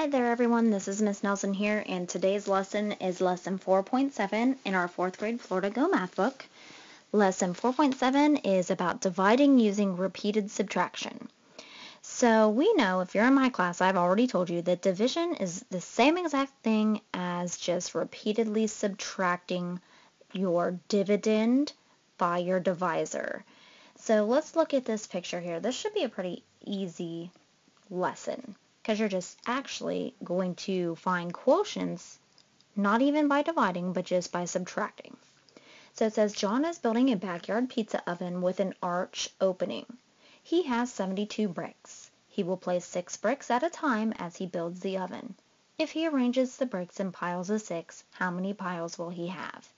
Hi there everyone, this is Miss Nelson here and today's lesson is lesson 4.7 in our 4th grade Florida Go math book. Lesson 4.7 is about dividing using repeated subtraction. So we know, if you're in my class, I've already told you that division is the same exact thing as just repeatedly subtracting your dividend by your divisor. So let's look at this picture here. This should be a pretty easy lesson because you're just actually going to find quotients not even by dividing but just by subtracting. So it says John is building a backyard pizza oven with an arch opening. He has 72 bricks. He will place 6 bricks at a time as he builds the oven. If he arranges the bricks in piles of 6, how many piles will he have?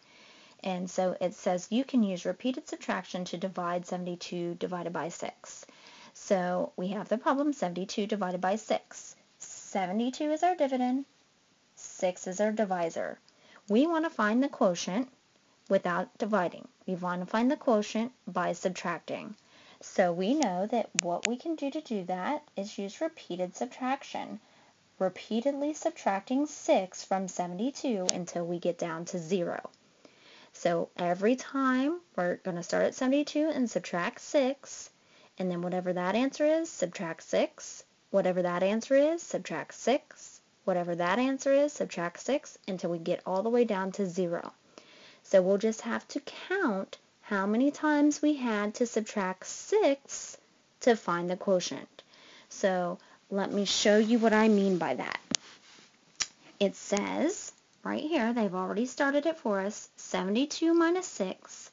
And so it says you can use repeated subtraction to divide 72 divided by 6. So we have the problem 72 divided by 6. 72 is our dividend, 6 is our divisor. We want to find the quotient without dividing. We want to find the quotient by subtracting. So we know that what we can do to do that is use repeated subtraction. Repeatedly subtracting 6 from 72 until we get down to 0. So every time we're going to start at 72 and subtract 6 and then whatever that answer is, subtract 6. Whatever that answer is, subtract 6. Whatever that answer is, subtract 6 until we get all the way down to 0. So we'll just have to count how many times we had to subtract 6 to find the quotient. So let me show you what I mean by that. It says right here, they've already started it for us, 72 minus 6.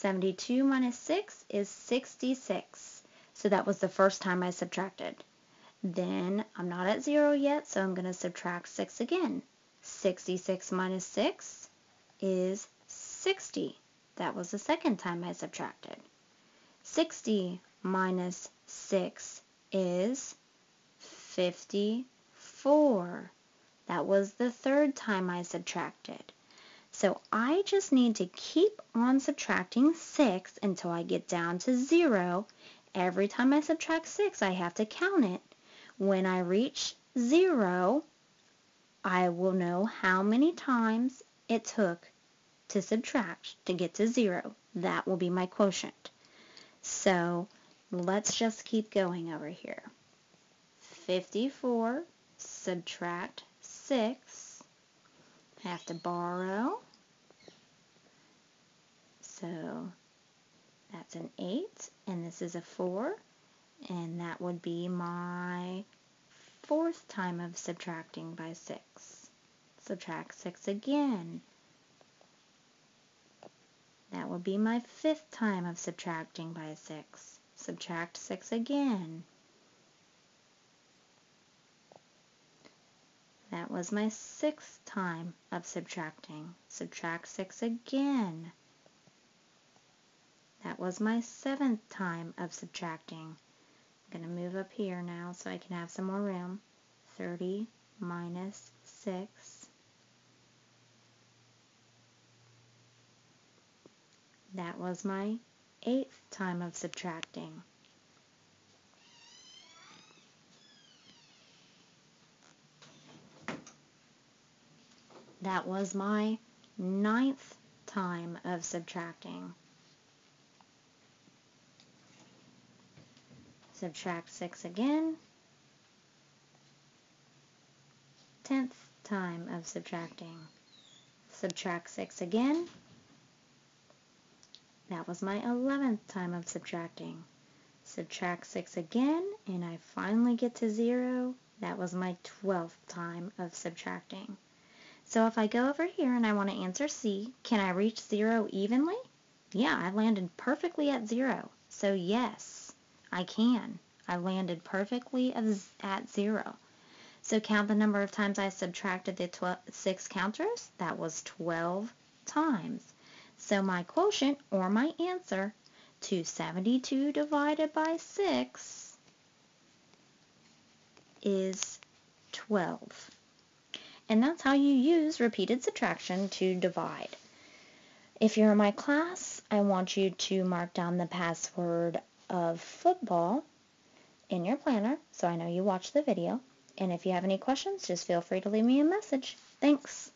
72 minus 6 is 66. So that was the first time I subtracted. Then I'm not at 0 yet, so I'm going to subtract 6 again. 66 minus 6 is 60. That was the second time I subtracted. 60 minus 6 is 54. That was the third time I subtracted. So I just need to keep on subtracting 6 until I get down to 0 Every time I subtract 6, I have to count it. When I reach 0, I will know how many times it took to subtract to get to 0. That will be my quotient. So let's just keep going over here. 54 subtract 6. I have to borrow. So that's an 8, and this is a 4, and that would be my fourth time of subtracting by 6. Subtract 6 again. That would be my fifth time of subtracting by 6. Subtract 6 again. That was my sixth time of subtracting. Subtract 6 again. That was my seventh time of subtracting. I'm going to move up here now so I can have some more room. 30 minus 6. That was my eighth time of subtracting. That was my ninth time of subtracting. Subtract 6 again. Tenth time of subtracting. Subtract 6 again. That was my 11th time of subtracting. Subtract 6 again, and I finally get to 0. That was my 12th time of subtracting. So if I go over here and I want to answer C, can I reach 0 evenly? Yeah, I landed perfectly at 0. So yes. I can. I landed perfectly at zero. So count the number of times I subtracted the six counters. That was 12 times. So my quotient, or my answer, to 72 divided by 6 is 12. And that's how you use repeated subtraction to divide. If you're in my class, I want you to mark down the password of football in your planner, so I know you watched the video. And if you have any questions, just feel free to leave me a message. Thanks.